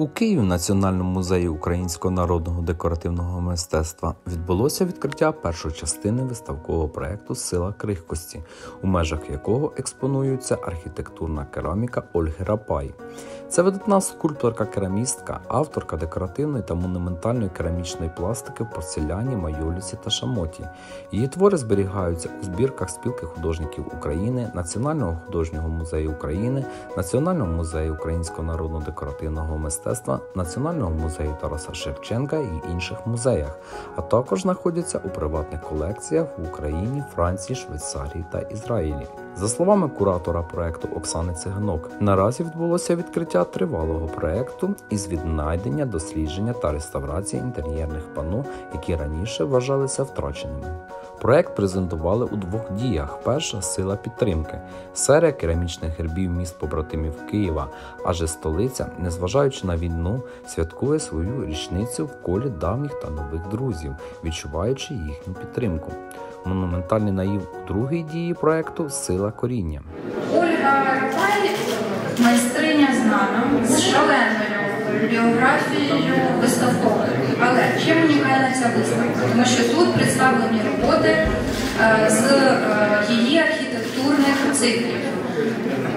У Києві Національному музеї українського народного декоративного мистецтва відбулося відкриття першої частини виставкового проєкту Сила крихкості, у межах якого експонується архітектурна кераміка Ольги Рапай. Це видатна скульпторка-керамістка, авторка декоративної та монументальної керамічної пластики в порцеляні, майоліці та шамоті. Її твори зберігаються у збірках спілки художників України, Національного художнього музею України, Національного музею українського народного декоративного мистецтва, Національного музею Тараса Шевченка і інших музеях, а також знаходяться у приватних колекціях в Україні, Франції, Швейцарії та Ізраїлі. За словами куратора проекту Оксани Циганок, наразі відбулося відкриття тривалого проекту із віднайдення, дослідження та реставрації інтер'єрних пано, які раніше вважалися втраченими. Проект презентували у двох діях: перша сила підтримки, серія керамічних гербів міст побратимів Києва, адже столиця, незважаючи на війну, святкує свою річницю в колі давніх та нових друзів, відчуваючи їхню підтримку. Монументальний наїв у другій дії проекту Сила коріння. Ольга Рапай майстриня знана з шаленою біографією виставковою. Але чим унікальна ця виставка? Тому що тут представлені роботи е, з е, її архітектурних циклів.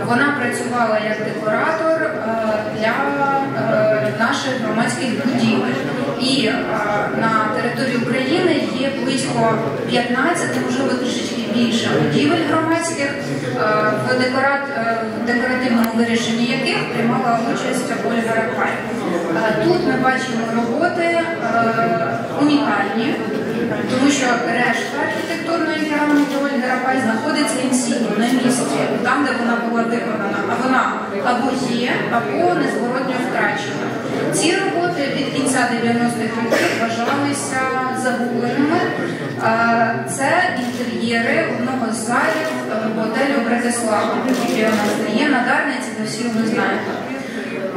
Вона працювала як декоратор е, для наших громадських будівель. І на території України є близько 15, можливо, трішечки більше будівель громадських, е, в декорат, е, декоративному вирішенні яких приймала участь Ольга Рапай. Е, Тут ми бачимо роботи унікальні, тому що решта архітектурної кераміки Ольги знаходиться інсійно на місці, там, де вона була виконана, а вона або є, або незворотньо втрачена. Ці роботи від кінця 90-х років вважалися загубленими. Це інтер'єри одного з залів е, готелю Братислава, який у нас є на Дарниці, ви всі ви знаєте.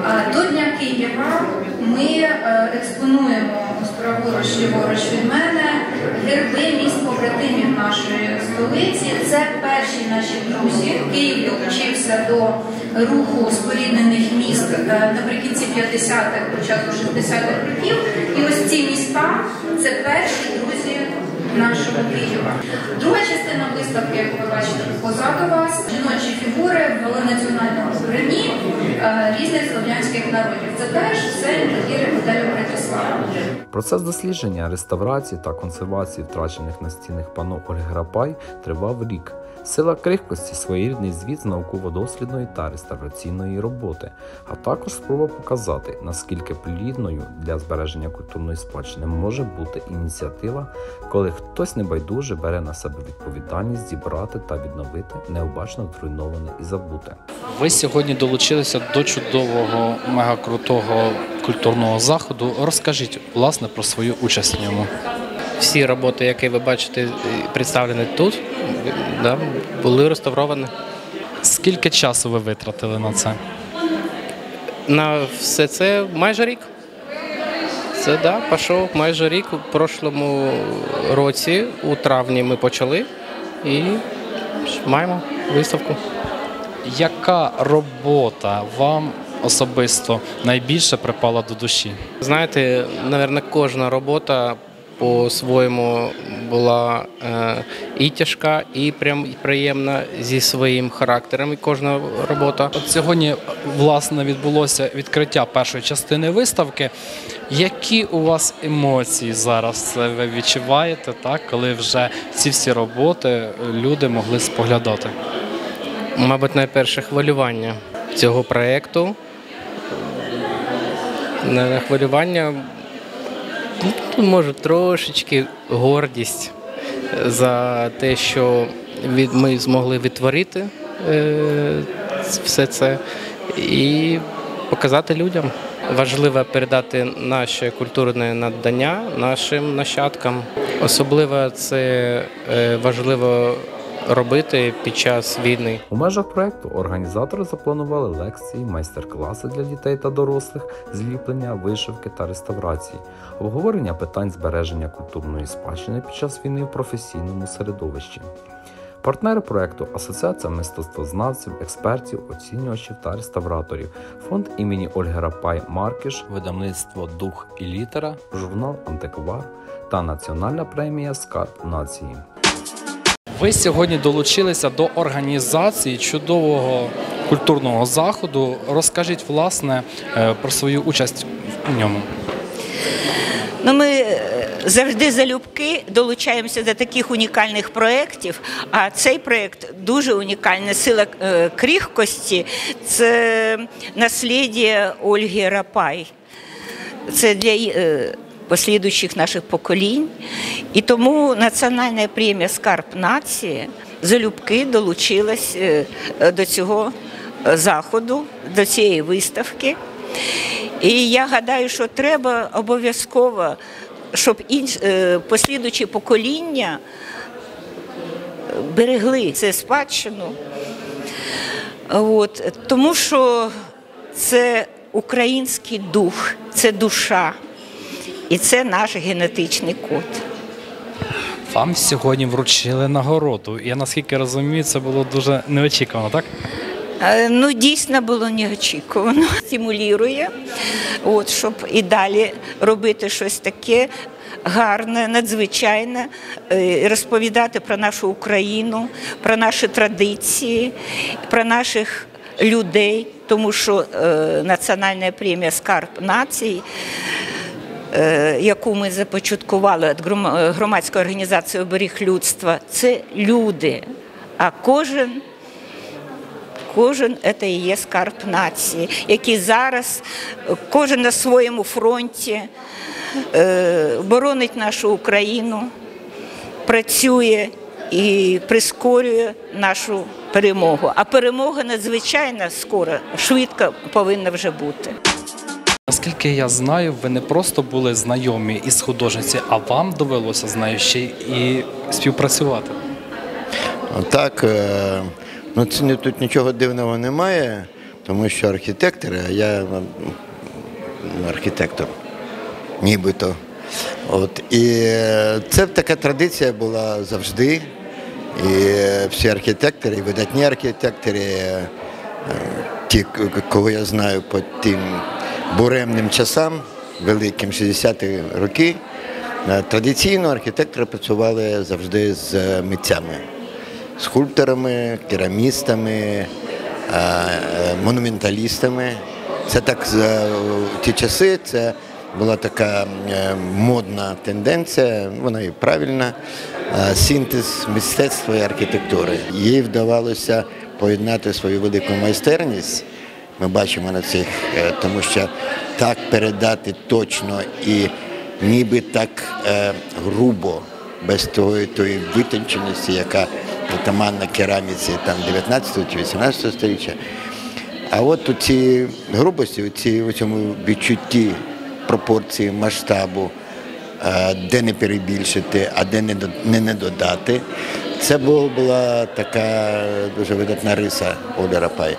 Е, До Дня Києва ми е, експонуємо праворуч ліворуч від мене герби міст побратимів нашої столиці. Це перші наші друзі. Київ долучився до руху споріднених міст е, наприкінці 50-х, початку 60-х років. І ось ці міста це перші друзі нашого Києва. Друга частина виставки, яку ви бачите позаду вас, жіночі фігури в національному збранні е, різних слов'янських народів. Це теж все інтер'єри готелю Братислава. Процес дослідження, реставрації та консервації втрачених настінних пано Ольги Рапай тривав рік. Сила крихкості своєрідний звіт з науково-дослідної та реставраційної роботи, а також спроба показати, наскільки плідною для збереження культурної спадщини може бути ініціатива, коли хтось небайдуже бере на себе відповідальність зібрати та відновити необачно зруйноване і забуте. Ви сьогодні долучилися до чудового, мегакрутого культурного заходу. Розкажіть власне про свою участь в ньому. Всі роботи, які ви бачите, представлені тут, да, були реставровані. Скільки часу ви витратили на це? На все це майже рік. Це да, пішов майже рік. У прошлому році, у травні, ми почали і маємо виставку. Яка робота вам особисто найбільше припала до душі? Знаєте, напевно, кожна робота по-своєму була е, і тяжка, і прям приємна зі своїм характером. І кожна робота. От сьогодні власне відбулося відкриття першої частини виставки. Які у вас емоції зараз ви відчуваєте, так, коли вже ці всі роботи люди могли споглядати? Мабуть, найперше хвилювання цього проєкту. Не хвилювання, ну, може, трошечки гордість за те, що ми змогли відтворити е, все це і показати людям. Важливо передати наше культурне надання нашим нащадкам. Особливо це е, важливо робити під час війни. У межах проекту організатори запланували лекції, майстер-класи для дітей та дорослих, зліплення, вишивки та реставрації, обговорення питань збереження культурної спадщини під час війни в професійному середовищі. Партнери проекту Асоціація мистецтвознавців, експертів, оцінювачів та реставраторів, фонд імені Ольги Рапай Маркіш, видавництво Дух і літера, журнал Антиквар та Національна премія Скарб нації. Ви сьогодні долучилися до організації чудового культурного заходу. Розкажіть власне е, про свою участь в ньому. Ну, ми е, завжди залюбки долучаємося до таких унікальних проєктів. А цей проєкт дуже унікальний. Сила е, крихкості це наслідя Ольги Рапай. Це для послідуючих наших поколінь. І тому Національна премія Скарб нації залюбки долучилась е, до цього е, заходу, до цієї виставки. І я гадаю, що треба обов'язково, щоб інш, е, послідуючі покоління берегли це спадщину. От, тому що це український дух, це душа і це наш генетичний код. Вам сьогодні вручили нагороду. Я наскільки розумію, це було дуже неочікувано, так? Е, Ну, дійсно було неочікувано. Стимулює, от, щоб і далі робити щось таке гарне, надзвичайне, е, розповідати про нашу Україну, про наші традиції, про наших людей, тому що е, Національна премія Скарб нації. Е, Яку ми започаткували від е, громадської організації оберіг людства, це люди. А кожен Кожен це і є скарб нації, який зараз кожен на своєму фронті е, боронить нашу Україну, працює і прискорює нашу перемогу. А перемога надзвичайно скоро, швидко повинна вже бути. Наскільки я знаю, ви не просто були знайомі із художниці, а вам довелося з нею ще і співпрацювати. Так, е, ну це тут нічого дивного немає, тому що архітектори, а я архітектор, нібито. От, і е, це така традиція була завжди. І е, всі архітектори, і видатні архітектори, ті, кого я знаю по тим буремним часам, великим 60-ті роки, е, традиційно архітектори працювали завжди з митцями скульпторами, керамістами, е, е, монументалістами. Це так за ті часи, це була така модна тенденція, вона і правильна, синтез мистецтва і архітектури. Їй вдавалося поєднати свою велику майстерність. Ми бачимо на цих, е, тому що так передати точно і ніби так е, грубо, без тої, витонченості, яка притаманна кераміці там 19 чи 18 століття. А от у цій грубості, у, цій, у цьому відчутті пропорції масштабу, е, де не перебільшити, а де не, додати, це була така дуже видатна риса Оля Рапай.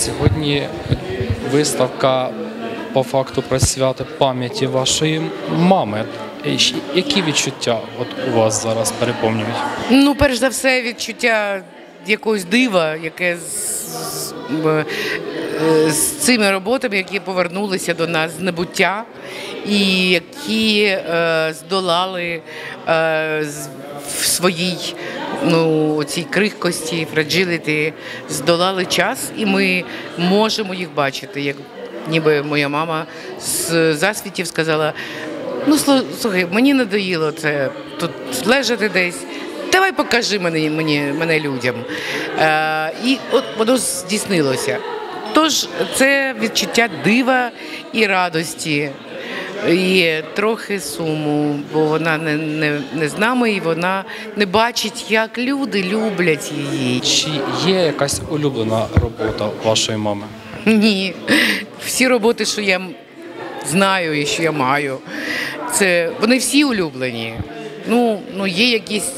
Сьогодні виставка по факту присвятить пам'яті вашої мами. Які відчуття от у вас зараз переповнюють? Ну, перш за все, відчуття якогось дива, яке з, з, е, цими роботами, які повернулися до нас з небуття, і які е, здолали е, в своїй ну, цій крихкості, фраджиліті, здолали час, і ми можемо їх бачити. Як ніби моя мама з засвітів сказала. Ну, слу- слухай, мені надоїло це тут лежати десь. Давай покажи мене, мені, мене людям. Е, і от воно здійснилося. Тож це відчуття дива і радості, і трохи суму, бо вона не, не, не з нами, і вона не бачить, як люди люблять її. Чи є якась улюблена робота вашої мами? Ні. Всі роботи, що я знаю і що я маю, це вони всі улюблені. Ну, ну є якісь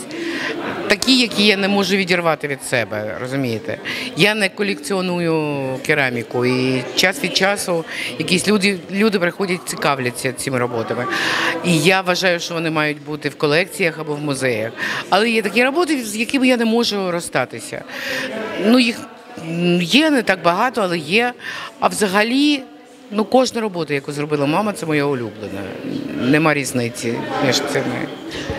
такі, які я не можу відірвати від себе. Розумієте? Я не колекціоную кераміку, і час від часу якісь люди, люди приходять, цікавляться цими роботами. І я вважаю, що вони мають бути в колекціях або в музеях. Але є такі роботи, з якими я не можу розстатися. Ну, їх є не так багато, але є. А взагалі. Ну, кожна робота, яку зробила мама, це моя улюблена. Нема різниці між цими.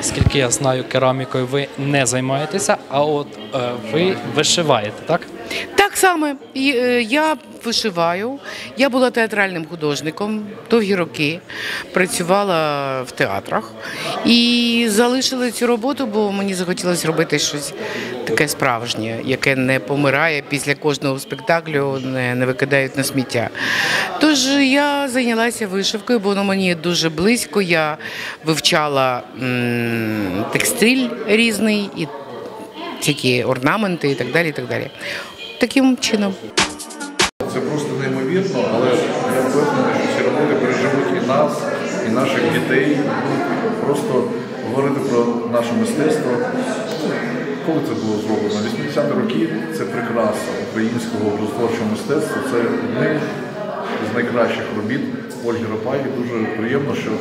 Скільки я знаю, керамікою ви не займаєтеся, а от е, ви вишиваєте, так? Так само е, я вишиваю. Я була театральним художником довгі роки, працювала в театрах і залишила цю роботу, бо мені захотілося робити щось таке справжнє, яке не помирає після кожного спектаклю, не, не викидають на сміття. Тож я зайнялася вишивкою, бо воно мені дуже близько. Я вивчала текстиль різний і всякі орнаменти і так далі. І так далі. Таким чином. Це просто неймовірно, але я впевнений, що ці роботи переживуть і нас, і наших дітей. Просто говорити про наше мистецтво. Коли це було зроблено? 80-ті роки це прикраса українського образотворчого мистецтва. Це одне з найкращих робіт Ольги Рапаї. Дуже приємно, що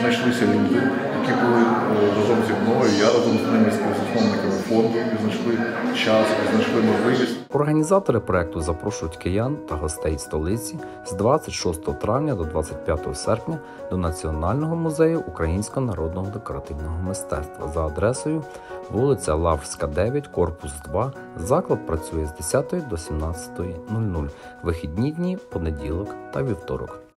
знайшлися люди, які були е, разом зі мною. Я разом з ними з засновниками фонду і знайшли час, і знайшли можливість. Організатори проекту запрошують киян та гостей столиці з 26 травня до 25 серпня до Національного музею українського народного декоративного мистецтва за адресою вулиця Лаврська, 9, корпус 2. Заклад працює з 10 до 17.00. Вихідні дні, понеділок та вівторок.